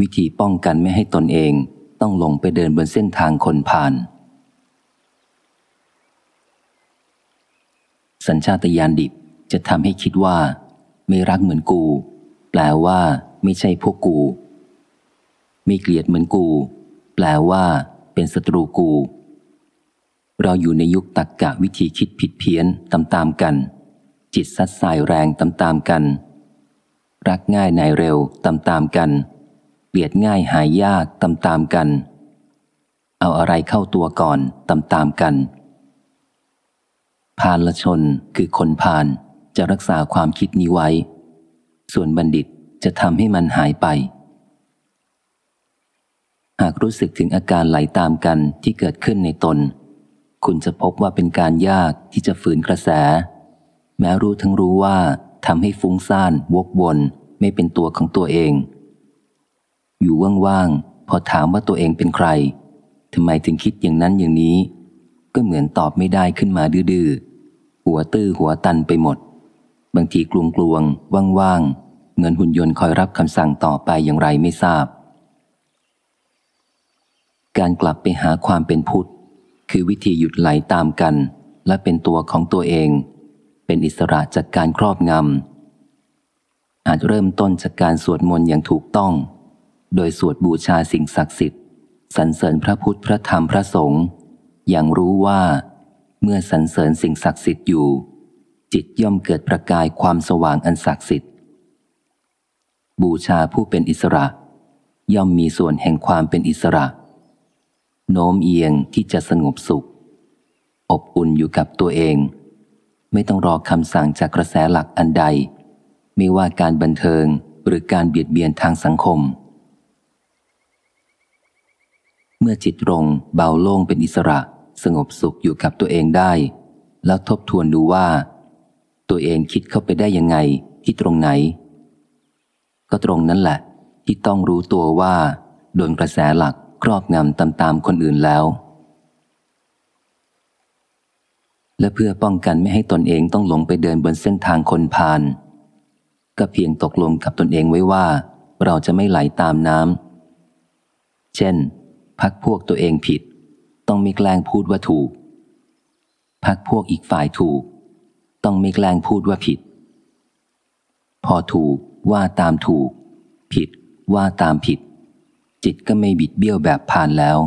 วิธีป้องกันไม่ให้ตนเองต้องลงไปเดินบนเส้นทางคนผ่าน สัญชาตญาณดิบจะทำให้คิดว่า ไม่รักเหมือนกู แปลว่า ไม่ใช่พวกกู ไม่เกลียดเหมือนกู แปลว่า เป็นศัตรูกู เราอยู่ในยุคตักกะวิธีคิดผิดเพี้ยนตามกัน จิตซัดสายแรงตามกัน รักง่ายนายเร็วตามกัน เกลียดง่ายหายยากตามๆกัน เอาอะไรเข้าตัวก่อนตามๆกันพานละชนคือคนพานจะรักษาความคิดนี้ไว้ ส่วนบัณฑิตจะทำให้มันหายไป หากรู้สึกถึงอาการไหลาตามกันที่เกิดขึ้นในตน คุณจะพบว่าเป็นการยากที่จะฝืนกระแส แม้รู้ทั้งรู้ว่าทำให้ฟุ้งซ่านวกวนไม่เป็นตัวของตัวเอง อยู่ว่างๆ พอถามว่าตัวเองเป็นใครทำไมถึงคิดอย่างนั้นอย่างนี้ ก็เหมือนตอบไม่ได้ขึ้นมาดื้อหัวตื้อหัวตันไปหมด บางทีกลวงกลวงว่างๆเงินหุ่นยนต์คอยรับคำสั่งต่อไปอย่างไรไม่ทราบ การกลับไปหาความเป็นพุทธ คือวิธีหยุดไหลตามกัน และเป็นตัวของตัวเอง เป็นอิสระจากการครอบงำอาจเริ่มต้นจากการสวดมนต์อย่างถูกต้อง โดยสวดบูชาสิ่งศักดิ์สิทธิ์สรรเสริญพระพุทธพระธรรมพระสงฆ์อย่างรู้ว่า เมื่อสรรเสริญสิ่งศักดิ์สิทธิ์อยู่ จิตย่อมเกิดประกายความสว่างอันศักดิ์สิทธิ์ บูชาผู้เป็นอิสระ ย่อมมีส่วนแห่งความเป็นอิสระ โน้มเอียงที่จะสงบสุข อบอุ่นอยู่กับตัวเอง ไม่ต้องรอคำสั่งจากกระแสหลักอันใด ไม่ว่าการบันเทิงหรือการเบียดเบียนทางสังคม เมื่อจิตตรงเบาโล่งเป็นอิสระ สงบสุขอยู่กับตัวเองได้ แล้วทบทวนดูว่า ตัวเองคิดเข้าไปได้ยังไงที่ตรงไหน ก็ตรงนั้นแหละ ที่ต้องรู้ตัวว่าโดนกระแสหลักครอบงำตามๆคนอื่นแล้ว และเพื่อป้องกันไม่ให้ตนเองต้องหลงไปเดินบนเส้นทางคนพานก็เพียงตกลงกับตนเองไว้ว่า เราจะไม่ไหลาตามน้ำ เช่น พักพวกตัวเองผิด ต้องไม่แกล้งพูดว่าถูก พักพวกอีกฝ่ายถูก ต้องไม่แกล้งพูดว่าผิด พอถูกว่าตามถูก ผิดว่าตามผิด จิตก็ไม่บิดเบี้ยวแบบผ่านแล้ว